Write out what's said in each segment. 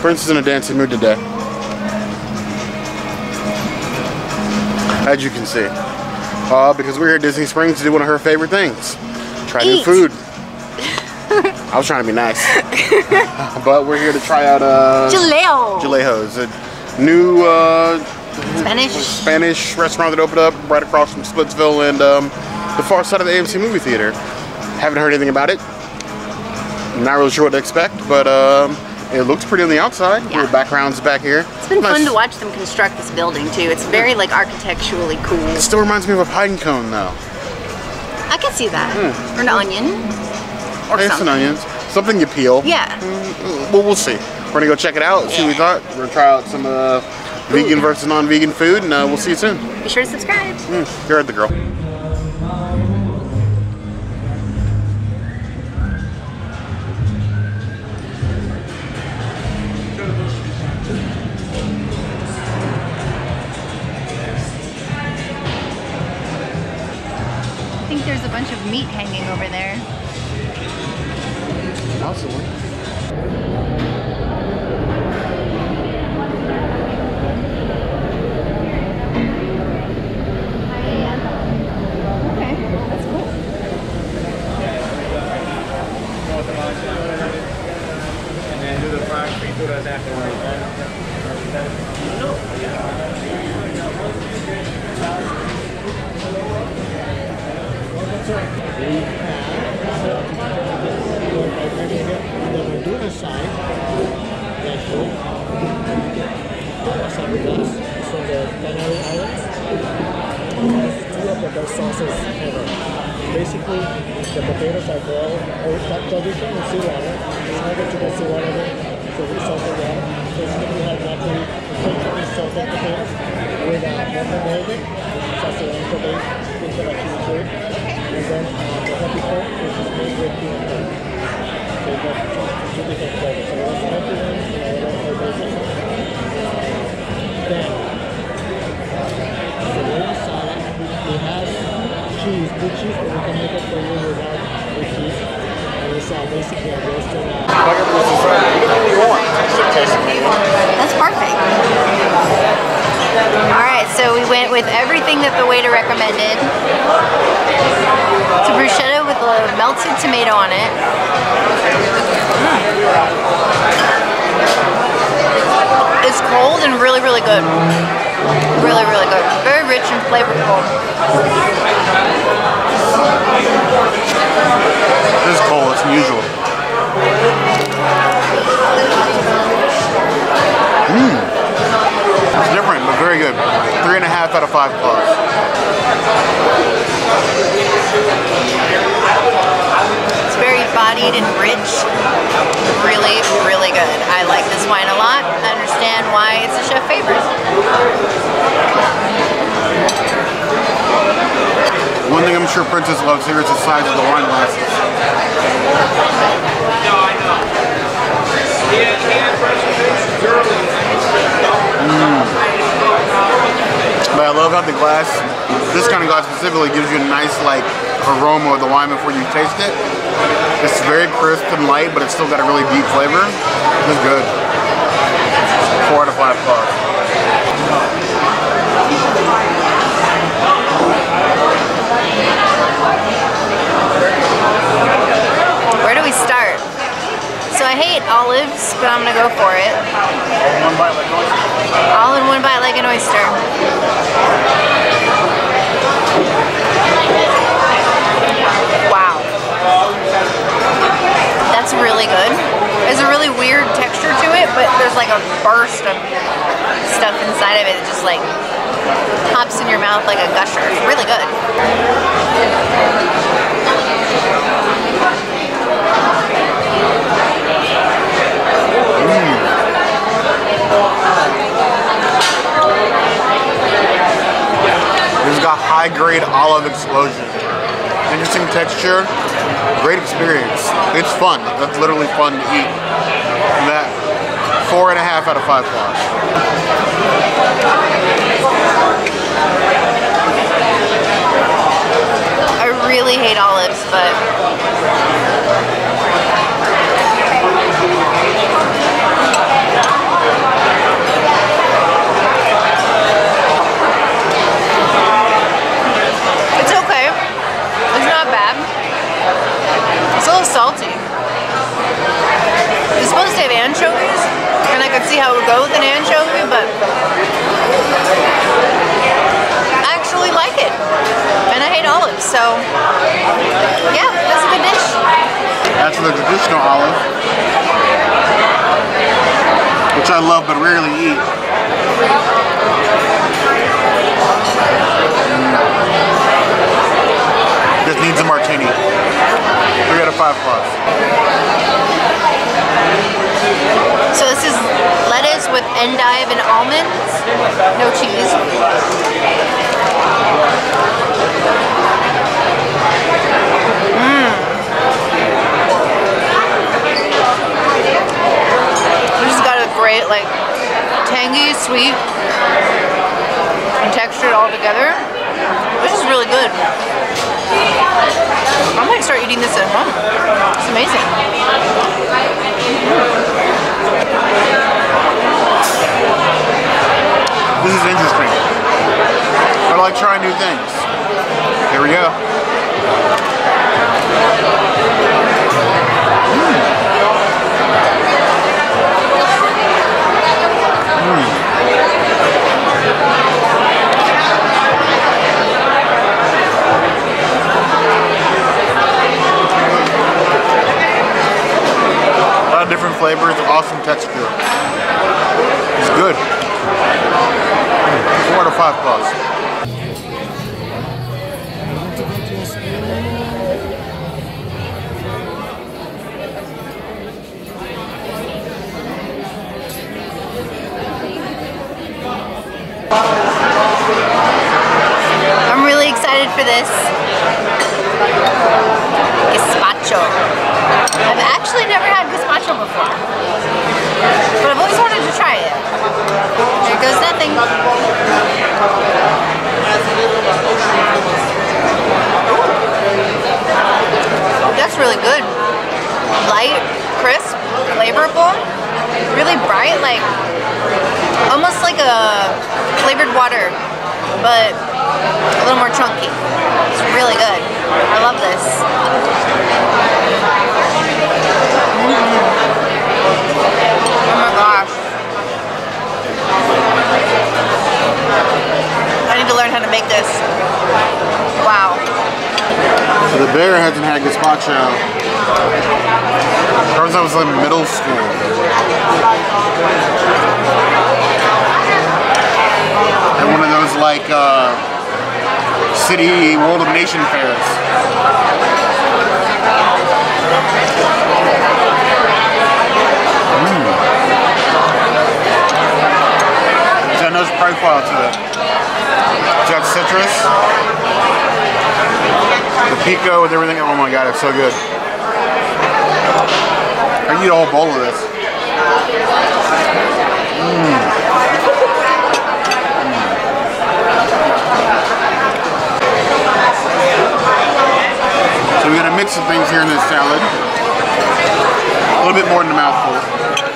Prince is in a dancing mood today. As you can see. Uh, because we're here at Disney Springs to do one of her favorite things. Try new food. I was trying to be nice. but we're here to try out uh, Jaleo. Jaleo's, a new uh, Spanish. Spanish restaurant that opened up right across from Splitsville and um, the far side of the AMC movie theater. Haven't heard anything about it. Not really sure what to expect, but um, it looks pretty on the outside. Yeah. Background's back here. It's been fun to watch them construct this building too. It's very like architecturally cool. It still reminds me of a pine cone, though. I can see that. Or an onion. Or It's an something. onions. Something you peel. Yeah. Well, we'll see. We're gonna go check it out. See what we thought. We're gonna try out some uh, vegan versus non-vegan food, and uh, we'll see you soon. Be sure to subscribe. Mm, you heard the girl. The Laguna side, that's good. Wasabi from the Canary Islands. Two of the best sauces ever. Basically, the potatoes are boiled, or that tradition in seawater. It's never to the seawater so we salted water. Basically, we have naturally salted potatoes with uh, water marinade, sazerato base, into the the is made with butter. So you flavors. So and herbal Then, the little salad, it has cheese, good cheese, but we can make it for you without the cheese. And it's uh, basically a roasted uh, That's perfect. All right, so we went with everything that the waiter recommended. It's a bruschetta with a melted tomato on it. Mm. It's cold and really, really good. Really, really good. Very rich and flavorful. This is cold. It's unusual. Mmm. It's different, but very good. Three and a half out of five plus. It's bodied and rich. Really, really good. I like this wine a lot. I understand why it's a chef favorite. One thing I'm sure Princess loves here is the size of the wine glasses. Mm. But I love how the glass, this kind of glass specifically, gives you a nice like aroma of the wine before you taste it. It's very crisp and light, but it's still got a really deep flavor. It's good. Four out of five plus. Where do we start? So I hate olives, but I'm gonna go for it. One bite like oyster. All in one bite like an oyster. Wow. That's really good. There's a really weird texture to it, but there's like a burst of stuff inside of it that just like pops in your mouth like a gusher. It's really good. This got high grade olive explosion. Interesting texture, great experience. It's fun. That's literally fun to eat. That four and a half out of five plus. I really hate olives, but see how it would go with an anchovy, but I actually like it. And I hate olives, so yeah, that's a good dish. That's the traditional olive, which I love but rarely eat. This needs a martini. Three out of five plus. So this is lettuce with endive and almonds, no cheese. Mmm. This has got a great like tangy, sweet, and textured all together. This is really good. I might start eating this at home. It's amazing. This is interesting. I like trying new things. Here we go. Flavors, awesome texture. It's good. Four of five plus. I'm really excited for this. Gazpacho. I've actually never had gazpacho before. But I've always wanted to try it. There goes nothing. That's really good. Light, crisp, flavorful, really bright, like almost like a flavored water, but a little more chunky. It's really good. I love this. The bear hasn't had gazpacho. Ever since I was in middle school. At one of those like uh, city World of Nation fairs. Mm. Nice profile to it. It's citrus. The pico with everything. Oh my god, it's so good. I eat a whole bowl of this. So we got a mix of things here in this salad. A little bit more than a mouthful.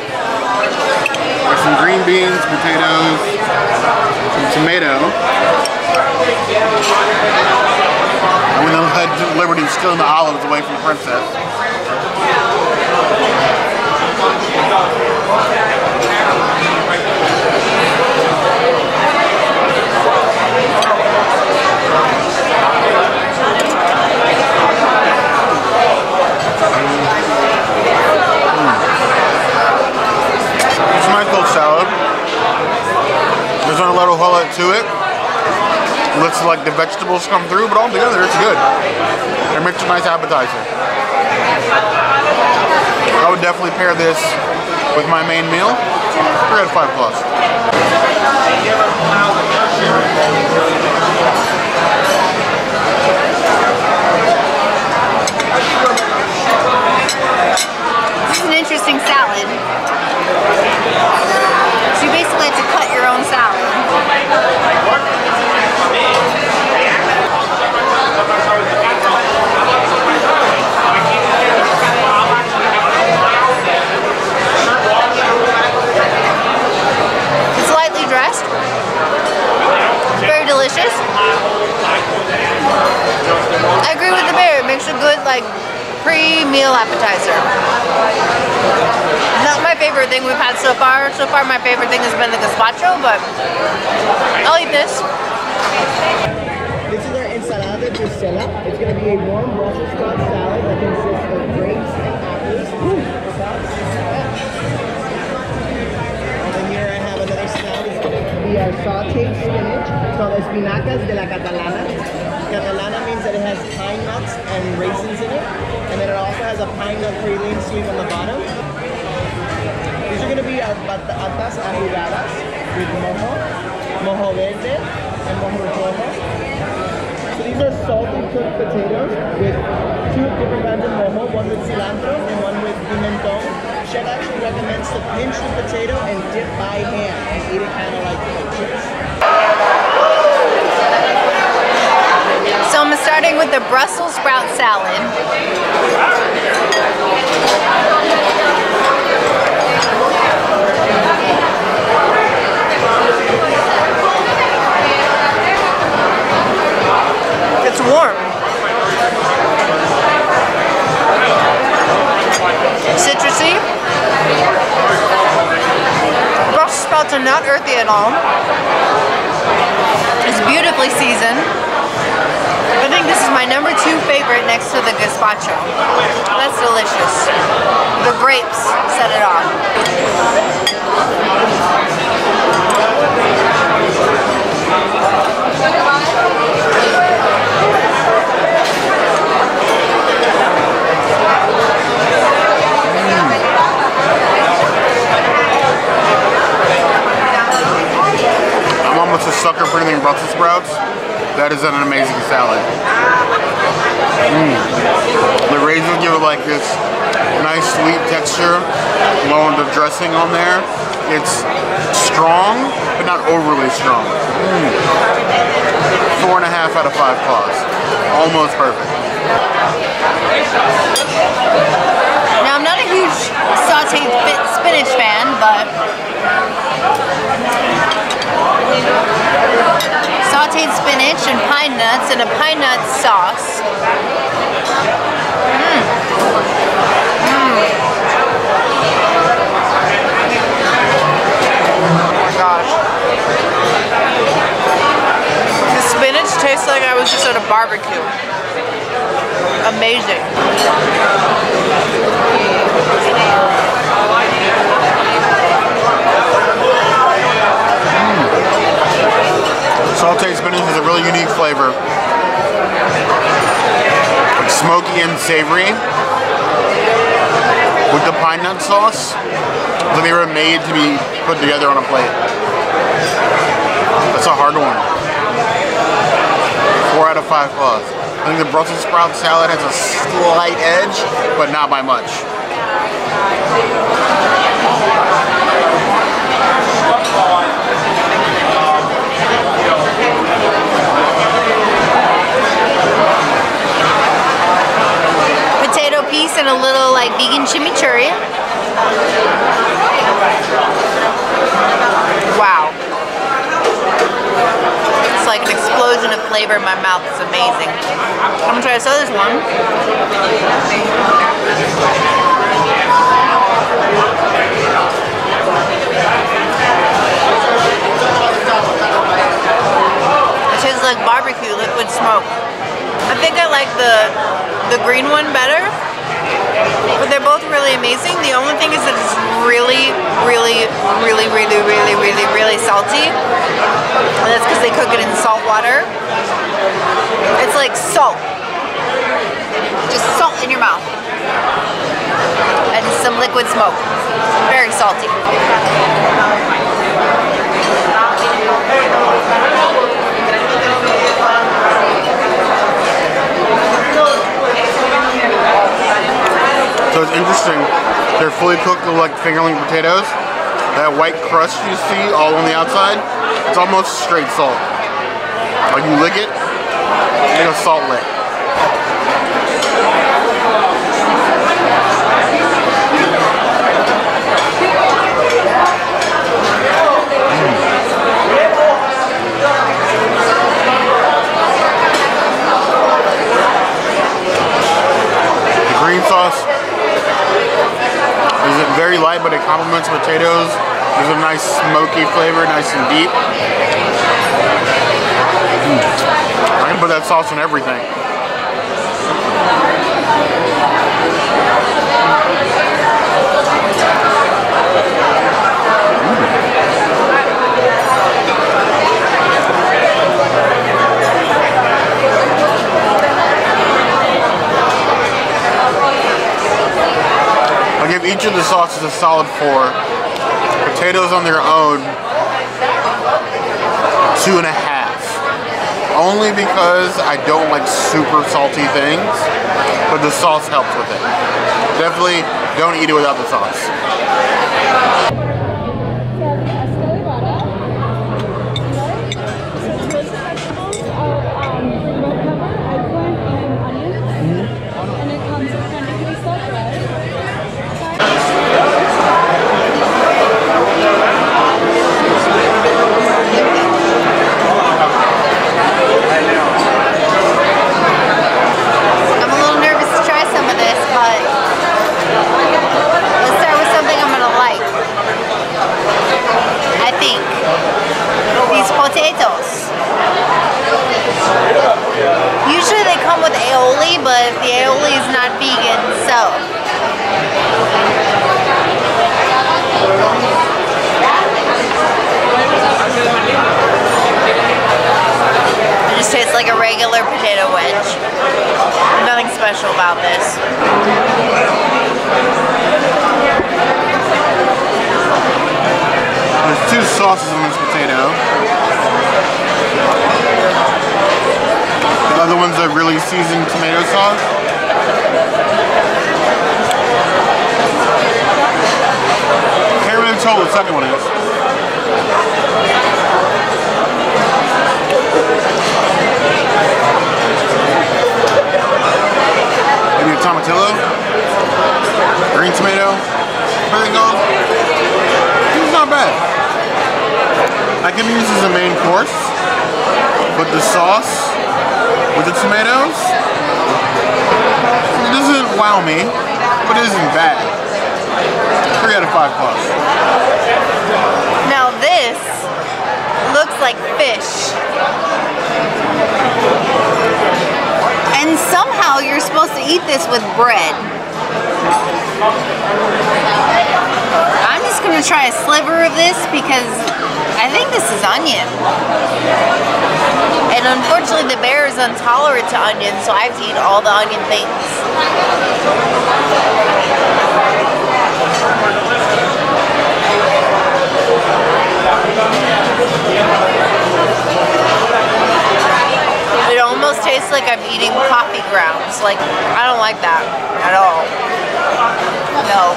Some green beans, potatoes, some tomato. And when the head Liberty stealing the olives away from princess. Salad. There's not a lot of whole to it. Looks like the vegetables come through, but all together it's good. It makes a nice appetizer. I would definitely pair this with my main meal. Three out of five plus. Is an interesting salad. With the bear. It makes a good like pre-meal appetizer. Not my favorite thing we've had so far. So far, my favorite thing has been the gazpacho, but I'll eat this. This is our ensalada de Brussels. It's going to be a warm Brussels sprout salad that consists of grapes and apples. And then here I have another salad. It's going to be our sauteed spinach. Called espinacas de la catalana. Catalana means that it has pine nuts and raisins in it. And then it also has a pine nut praline sleeve on the bottom. These are going to be batatas arrugadas with mojo, mojo verde, and mojo rojo. So these are salted cooked potatoes with two different kinds of mojo, one with cilantro and one with pimenton. Chef actually recommends to pinch the potato and dip by hand and eat it kind of like chips. So I'm starting with the Brussels sprout salad. It's warm. Citrusy. Brussels sprouts are not earthy at all. It's beautifully seasoned. I think this is my number two favorite next to the gazpacho. That's delicious. The grapes set it off. I'm almost a sucker for anything Brussels sprouts. That is an amazing salad. Mm. The raisins give it like this nice sweet texture, along with the dressing on there. It's strong, but not overly strong. Mm. Four and a half out of five claws. Almost perfect. Now I'm not a huge sauteed fi- spinach fan, but sauteed spinach and pine nuts and a pine nut sauce. Gosh. The spinach tastes like I was just at a barbecue. Amazing. Sauteed spinach is a really unique flavor. It's smoky and savory. With the pine nut sauce, so they were made to be put together on a plate. That's a hard one. Four out of five claws. I think the Brussels sprout salad has a slight edge, but not by much. Potato piece and a little like vegan chimichurri. Wow. It's like an explosion of flavor in my mouth. It's amazing. I'm gonna try this other one. It tastes like barbecue liquid smoke. I think I like the the green one better, but they're both really amazing. The only thing is that it's really, really, really, really, really, really, really salty. And that's because they cook it in salt water. It's like salt, just salt in your mouth, and some liquid smoke. Very salty. So it's interesting. They're fully cooked with like fingerling potatoes. That white crust you see all on the outside, it's almost straight salt. Like you lick it, you get a salt lick. The green sauce is very light, but it of potatoes. There's a nice smoky flavor, nice and deep. Mm. I can put that sauce on everything. Give each of the sauces a solid four. Potatoes on their own, two and a half. Only because I don't like super salty things, but the sauce helps with it. Definitely don't eat it without the sauce. And unfortunately the bear is intolerant to onions, so I have to eat all the onion things. It almost tastes like I'm eating coffee grounds. Like, I don't like that at all. No.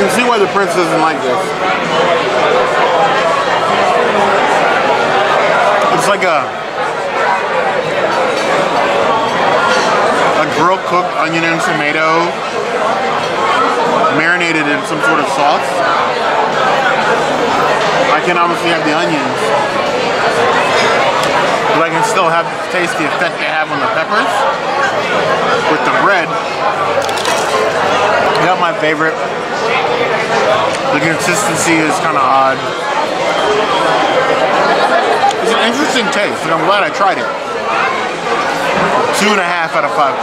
Can see why the prince doesn't like this. It's like a a grill cooked onion and tomato marinated in some sort of sauce. I can obviously have the onions, but I can still have taste the effect they have on the peppers with the bread. Not my favorite. The consistency is kind of odd. It's an interesting taste, and I'm glad I tried it. Two and a half out of five.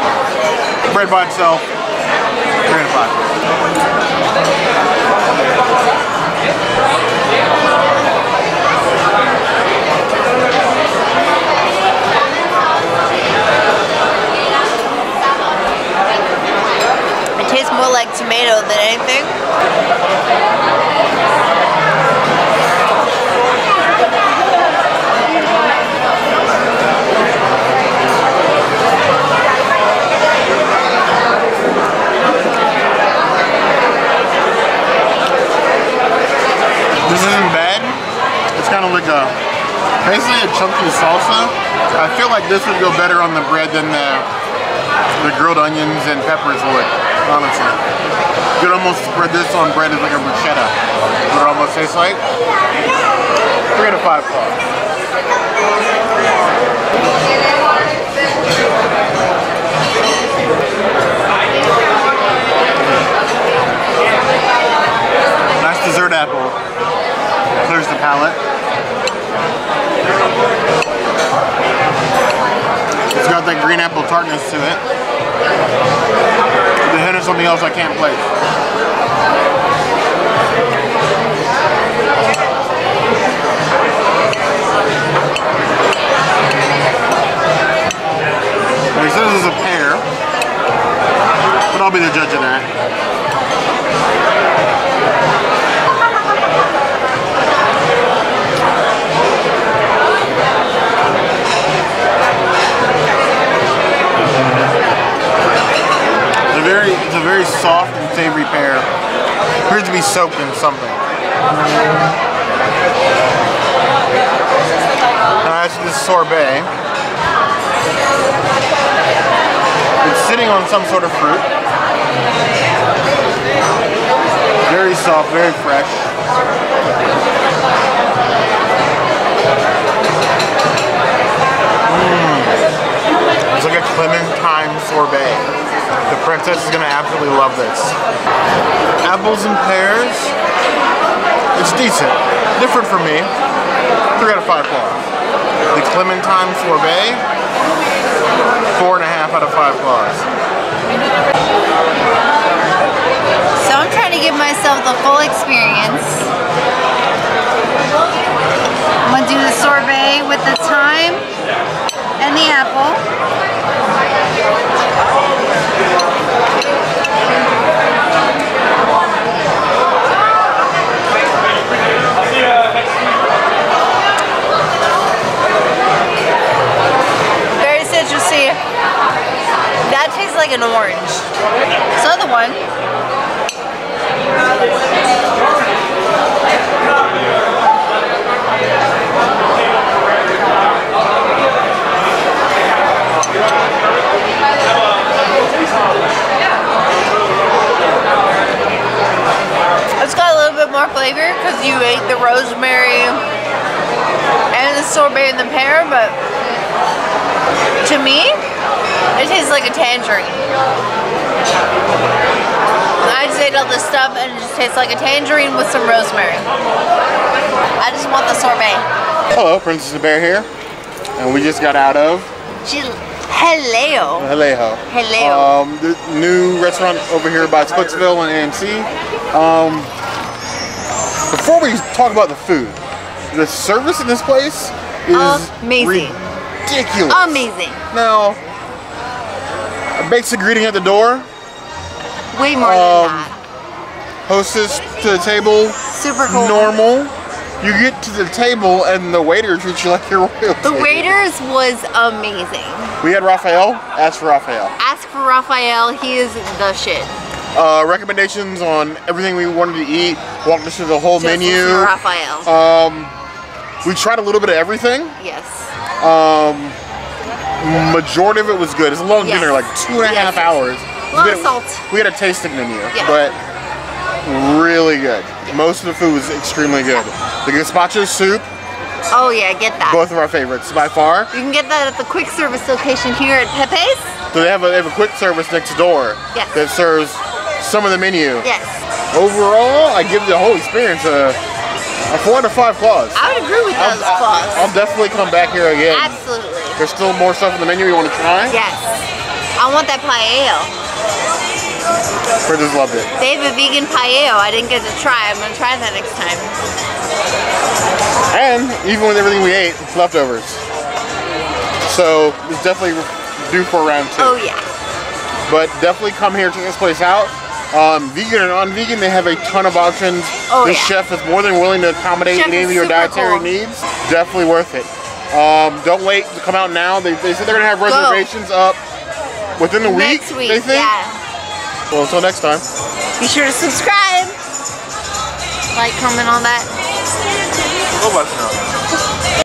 Bread by itself, three out of five. It tastes more like tomato than anything. This isn't bad. It's kind of like a, basically a chunky salsa. I feel like this would go better on the bread than the, the grilled onions and peppers would. honestly. You could almost spread this on bread as like a bruschetta. It almost tastes like. Three out of five claws. Nice dessert apple. Clears the palate. It's got that green apple tartness to it. The hint of something else I can't place. Very, soft and savory pear. Appears to be soaked in something. Now that's this sorbet. It's sitting on some sort of fruit. Very soft, very fresh. Mm. It's like a clementine sorbet. The princess is gonna absolutely love this. Apples and pears. It's decent. Different for me. Three out of five claws. The clementine sorbet. Four and a half out of five claws. So I'm trying to give myself the full experience. I'm gonna do the sorbet with the thyme and the apple. That tastes like an orange. So the one. It's got a little bit more flavor because you ate the rosemary and the sorbet and the pear, but to me, it tastes like a tangerine. I just ate all this stuff and it just tastes like a tangerine with some rosemary. I just want the sorbet. Hello, Princess the Bear here. And we just got out of She, hello. Hello. Um, the new restaurant over here by Splitsville and AMC. Um, before we talk about the food, the service in this place is Amazing. ridiculous. Amazing. Now, basic greeting at the door, Way more Um, than that. hostess to the table, Super cool. normal. You get to the table and the waiter treats you like you're royalty. The waiters was amazing. We had Raphael. Ask for Raphael. Ask for Raphael, he is the shit. Uh, recommendations on everything we wanted to eat. Walked us through the whole Just menu. Raphael. Um, we tried a little bit of everything. yes. Um, majority of it was good. It's a long Yes. dinner, like two and a half Yes. hours. A lot we of had, salt. We had a tasting menu, Yeah. but really good. Most of the food was extremely good. The gazpacho soup, Oh yeah, get that. both of our favorites by far. You can get that at the quick service location here at Pepe's. So they have a, they have a quick service next door Yes. that serves some of the menu. Yes. Overall, I give the whole experience a, a four out of five claws. I would agree with those I'll, claws. I'll definitely come back here again. Absolutely. There's still more stuff on the menu you want to try. Yes. I want that paella. Bridges loved it. They have a vegan paella I didn't get to try. I'm gonna try that next time. And even with everything we ate, it's leftovers. So it's definitely due for round two. Oh yeah. But definitely come here, check this place out. Um, vegan or non-vegan, they have a ton of options. Oh, this yeah. chef is more than willing to accommodate Chef any of your dietary cool. needs. Definitely worth it. Um, don't wait to come out now. They, they said they're gonna have reservations up within the week. Next week. They think. Yeah. Well, until next time. Be sure to subscribe. Like, comment on that. Go Bucks now.